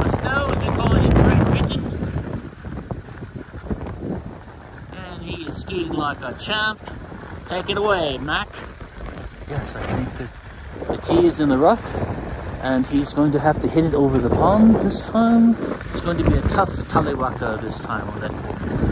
the snow, as we call it in Great Britain. And he is skiing like a champ. Take it away, Mac. Yes, I think that the tee is in the rough, and he's going to have to hit it over the pond this time. It's going to be a tough tallywhacker this time on that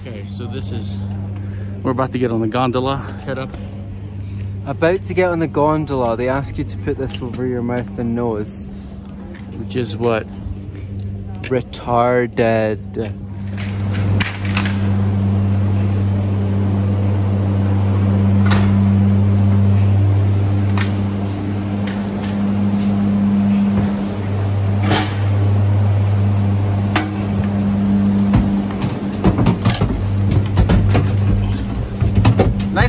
Okay, so this is. We're about to get on the gondola. Head up. About to get on the gondola, they ask you to put this over your mouth and nose. Which is what? Retarded.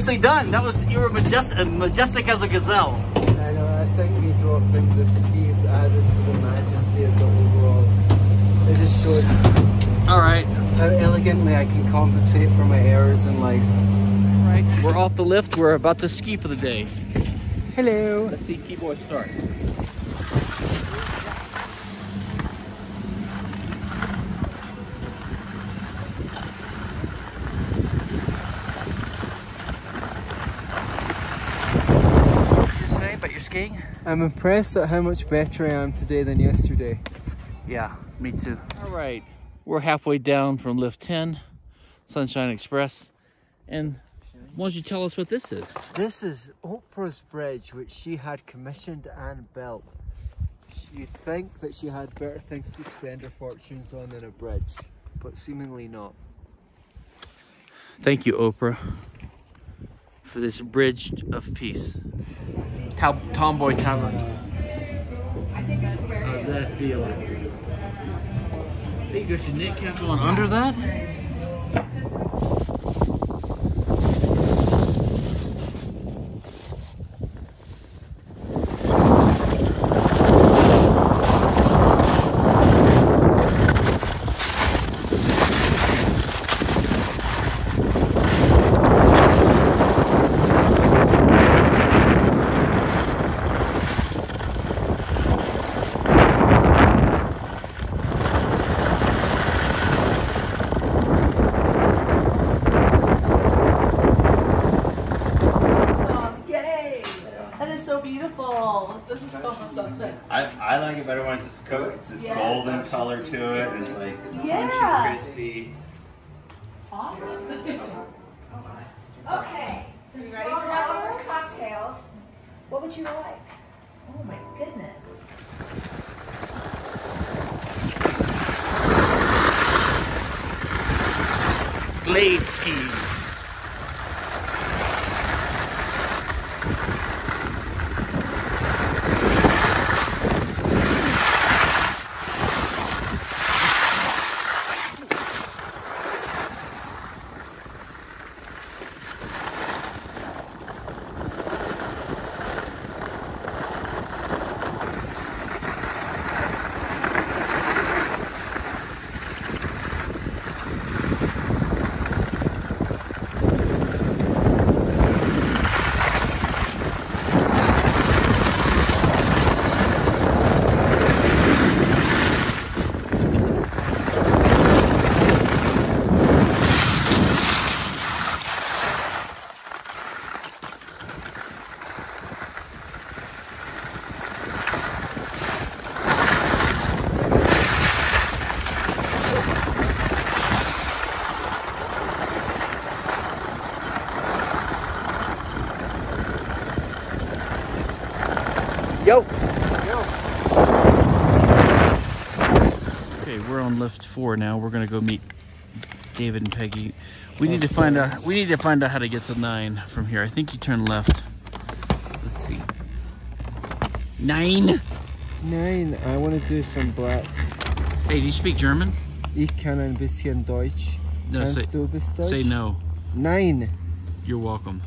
Nicely done. That was you were majestic, uh, majestic as a gazelle. I know, uh, I think me dropping the skis added to the majesty of the overall. It just showed All right, how elegantly I can compensate for my errors in life. all right. We're off the lift. We're about to ski for the day. Hello. Let's see Keyboy start. What did you say about your skiing? I'm impressed at how much better I am today than yesterday. Yeah, me too. All right, we're halfway down from lift 10, Sunshine Express. And why don't you tell us what this is? This is Oprah's bridge, which she had commissioned and built. You'd think that she had better things to spend her fortunes on than a bridge, but seemingly not. Thank you, Oprah, for this bridge of peace. Tom- Tomboy Tavern. That's it. that feel? I think does your knit cap going under that? Awesome. Yay! That is so beautiful. This is so something. I, I like it better when it's cooked. It's this Yeah. golden color to it. and It's like it's Yeah. crunchy, crispy. Awesome. Okay, So we're all having our cocktails, what would you like? Oh my goodness. Glade ski. Yo! Okay, we're on lift four now. We're gonna go meet David and Peggy. We need to find out. We need to find out how to get to nine from here. I think you turn left. Let's see. Nine. Nine, I want to do some blacks. Hey, do you speak German? Ich kann ein bisschen Deutsch. No, say, du bis Deutsch? say no. Nein. You're welcome.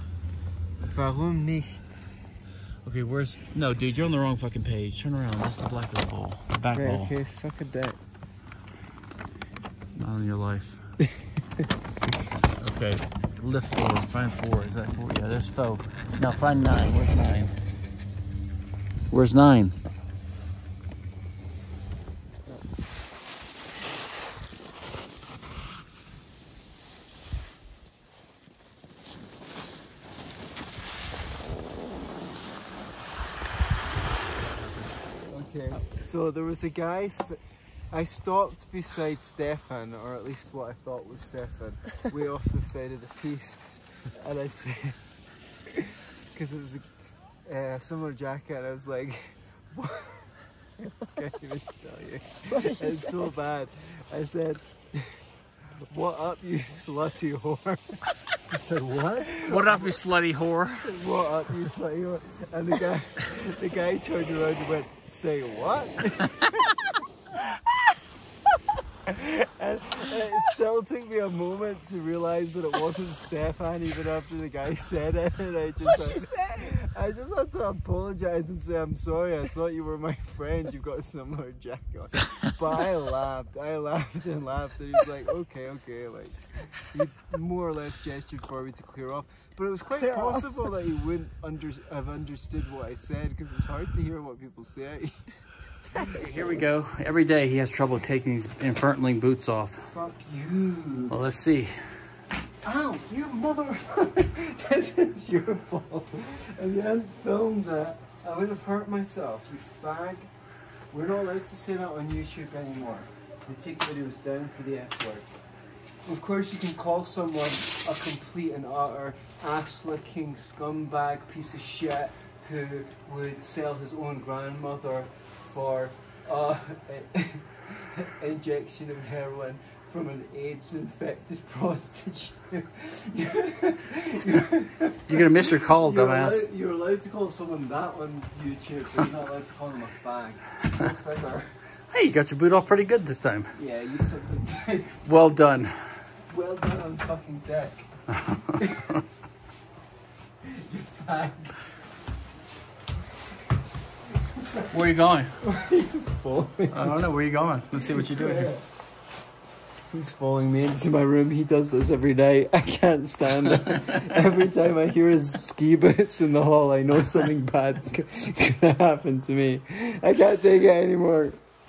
Warum nicht? Okay, where's no, dude? You're on the wrong fucking page. Turn around. That's the black of the bowl. The back Right, bowl. okay, suck a dick. Not in your life. okay, lift four. Find four. Is that four? Yeah, there's four. Now find nine. Where's nine? Where's nine? Okay, so there was a guy. St- I stopped beside Stephan, or at least what I thought was Stephan, way off the side of the piste, and I said, because it was a uh, similar jacket, and I was like, what? I can't even tell you. It's so bad. I said, "What up, you slutty whore?" He said, "What?" What up, you slutty whore? what up, you slutty whore? And the guy, the guy turned around and went, say what? and it still took me a moment to realise that it wasn't Stephan even after the guy said it. And I just, like, I just had to apologise and say, I'm sorry, I thought you were my friend, you've got a similar jacket on. But I laughed, I laughed and laughed, and he was like, okay, okay, like, he more or less gestured for me to clear off. But it was quite possible that he wouldn't under, have understood what I said because it's hard to hear what people say. Here we go. Every day he has trouble taking these infertling boots off. Fuck you. Well, let's see. Ow, you mother. this is your fault. If you hadn't filmed that, I would have hurt myself, you fag. We're not allowed to say that on YouTube anymore. They take videos down for the F word. Of course, you can call someone a complete and utter ass licking scumbag piece of shit who would sell his own grandmother for uh, injection of heroin from an AIDS infected prostitute. You're gonna miss your call, You're dumbass. allowed, you're allowed to call someone that on YouTube, but you're not allowed to call them a fag. Hey, you got your boot off pretty good this time. Yeah, you sucking dick. Well done. Well done on sucking dick. you fag. Where are you going? Following. I don't know. Where are you going? Let's see what you're doing here. He's following me into my room. He does this every day. I can't stand it. every time I hear his ski boots in the hall, I know something bad's gonna happen to me. I can't take it anymore.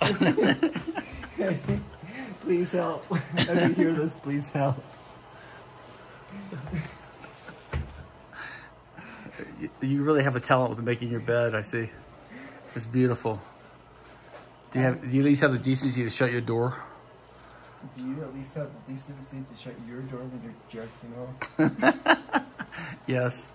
please help. If you hear this, please help. You- You really have a talent with making your bed. I see. It's beautiful. Do you have? Do you at least have the decency to shut your door? Do you at least have the decency to shut your door when you're jerking off? Yes.